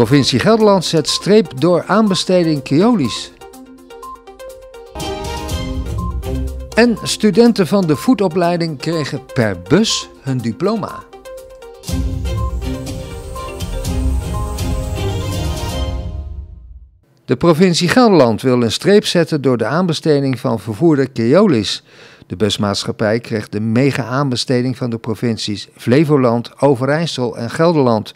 Provincie Gelderland zet streep door aanbesteding Keolis. En studenten van de voetopleiding kregen per bus hun diploma. De provincie Gelderland wil een streep zetten door de aanbesteding van vervoerder Keolis. De busmaatschappij kreeg de mega-aanbesteding van de provincies Flevoland, Overijssel en Gelderland.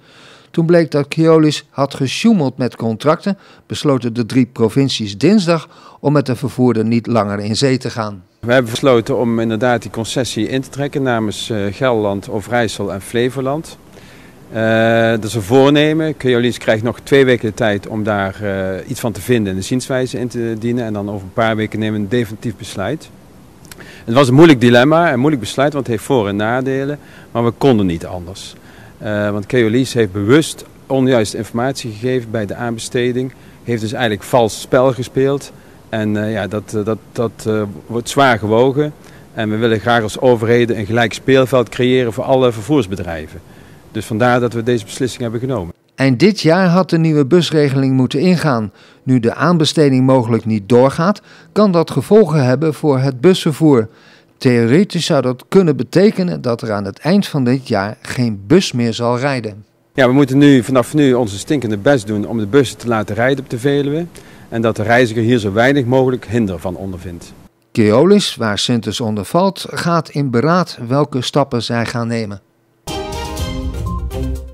Toen bleek dat Keolis had gesjoemeld met contracten, besloten de drie provincies dinsdag om met de vervoerder niet langer in zee te gaan. We hebben besloten om inderdaad die concessie in te trekken namens eh, Gelderland, Overijssel en Flevoland. Uh, dat is een voornemen. Keolis krijgt nog twee weken de tijd om daar uh, iets van te vinden en de zienswijze in te dienen. En dan over een paar weken nemen we een definitief besluit. Het was een moeilijk dilemma, een moeilijk besluit, want het heeft voor- en nadelen. Maar we konden niet anders. Uh, want Keolis heeft bewust onjuiste informatie gegeven bij de aanbesteding. Heeft dus eigenlijk vals spel gespeeld. En uh, ja, dat, dat, dat uh, wordt zwaar gewogen. En we willen graag als overheden een gelijk speelveld creëren voor alle vervoersbedrijven. Dus vandaar dat we deze beslissing hebben genomen. Eind dit jaar had de nieuwe busregeling moeten ingaan. Nu de aanbesteding mogelijk niet doorgaat, kan dat gevolgen hebben voor het busvervoer. Theoretisch zou dat kunnen betekenen dat er aan het eind van dit jaar geen bus meer zal rijden. Ja, we moeten nu vanaf nu onze stinkende best doen om de bussen te laten rijden op de Veluwe. En dat de reiziger hier zo weinig mogelijk hinder van ondervindt. Keolis, waar Sintes onder valt, gaat in beraad welke stappen zij gaan nemen.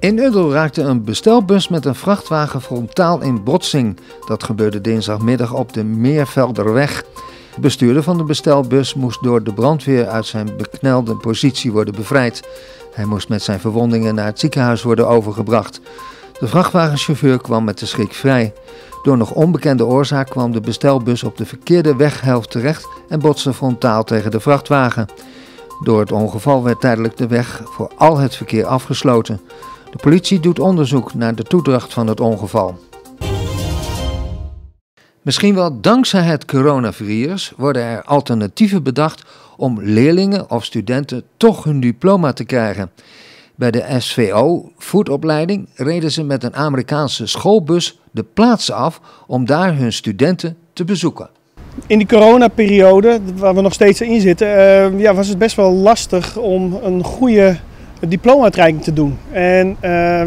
In Uddel raakte een bestelbus met een vrachtwagen frontaal in botsing. Dat gebeurde dinsdagmiddag op de Meervelderweg. De bestuurder van de bestelbus moest door de brandweer uit zijn beknelde positie worden bevrijd. Hij moest met zijn verwondingen naar het ziekenhuis worden overgebracht. De vrachtwagenchauffeur kwam met de schrik vrij. Door nog onbekende oorzaak kwam de bestelbus op de verkeerde weghelft terecht en botste frontaal tegen de vrachtwagen. Door het ongeval werd tijdelijk de weg voor al het verkeer afgesloten. De politie doet onderzoek naar de toedracht van het ongeval. Misschien wel dankzij het coronavirus worden er alternatieven bedacht om leerlingen of studenten toch hun diploma te krijgen. Bij de SVO voetopleiding reden ze met een Amerikaanse schoolbus de plaatsen af om daar hun studenten te bezoeken. In die coronaperiode, waar we nog steeds in zitten, uh, ja, was het best wel lastig om een goede diploma-uitreiking te doen. En uh,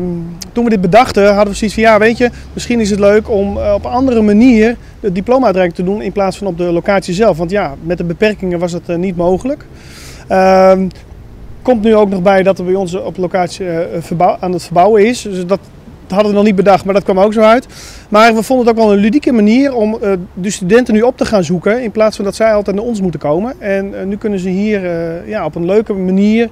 toen we dit bedachten, hadden we zoiets van ja, weet je, misschien is het leuk om uh, op een andere manier de diploma-uitreiking te doen in plaats van op de locatie zelf. Want ja, met de beperkingen was het uh, niet mogelijk. Ehm, komt nu ook nog bij dat er bij ons op locatie uh, aan het verbouwen is. Dus dat hadden we nog niet bedacht, maar dat kwam ook zo uit. Maar we vonden het ook wel een ludieke manier om de studenten nu op te gaan zoeken. In plaats van dat zij altijd naar ons moeten komen. En nu kunnen ze hier ja, op een leuke manier,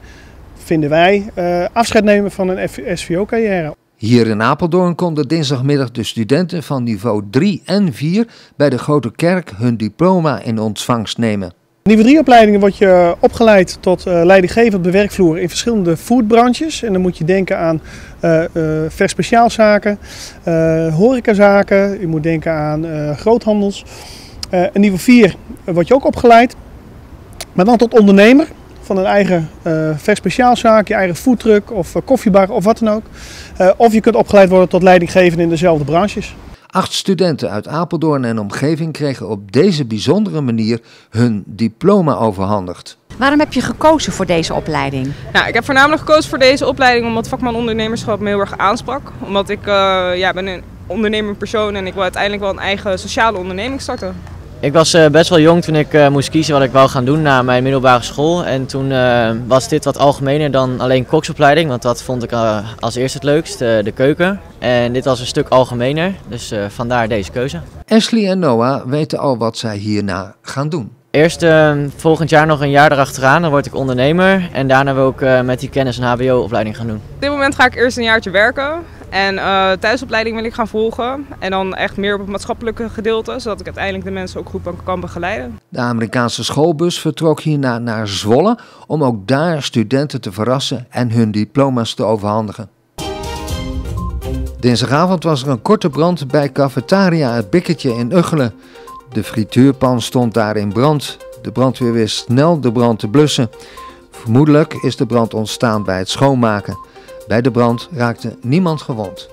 vinden wij, afscheid nemen van een SVO-carrière. Hier in Apeldoorn konden dinsdagmiddag de studenten van niveau 3 en 4 bij de Grote Kerk hun diploma in ontvangst nemen. Niveau 3 opleidingen word je opgeleid tot uh, leidinggever op de werkvloer in verschillende foodbranches. En dan moet je denken aan uh, uh, vers speciaalzaken, horecazaken, je moet denken aan groothandels. en niveau 4 word je ook opgeleid, maar dan tot ondernemer van een eigen vers speciaalzaak, je eigen foodtruck of koffiebar of wat dan ook. of je kunt opgeleid worden tot leidinggever in dezelfde branches. Acht studenten uit Apeldoorn en omgeving kregen op deze bijzondere manier hun diploma overhandigd. Waarom heb je gekozen voor deze opleiding? Nou, ik heb voornamelijk gekozen voor deze opleiding omdat vakman ondernemerschap me heel erg aansprak. Omdat ik uh, ja, ben een ondernemer persoon en ik wil uiteindelijk wel een eigen sociale onderneming starten. Ik was uh, best wel jong toen ik uh, moest kiezen wat ik wou gaan doen na mijn middelbare school. En toen uh, was dit wat algemener dan alleen koksopleiding, want dat vond ik als eerste het leukst, de keuken. En dit was een stuk algemener, dus vandaar deze keuze. Ashley en Noah weten al wat zij hierna gaan doen. Eerst volgend jaar nog een jaar erachteraan, dan word ik ondernemer. En daarna wil ik met die kennis een hbo-opleiding gaan doen. Op dit moment ga ik eerst een jaartje werken. En uh, thuisopleiding wil ik gaan volgen. En dan echt meer op het maatschappelijke gedeelte, zodat ik uiteindelijk de mensen ook goed kan begeleiden. De Amerikaanse schoolbus vertrok hierna naar Zwolle om ook daar studenten te verrassen en hun diploma's te overhandigen. Dinsdagavond was er een korte brand bij Cafetaria Het Bikketje in Uggelen. De frituurpan stond daar in brand. De brandweer wist snel de brand te blussen. Vermoedelijk is de brand ontstaan bij het schoonmaken. Bij de brand raakte niemand gewond.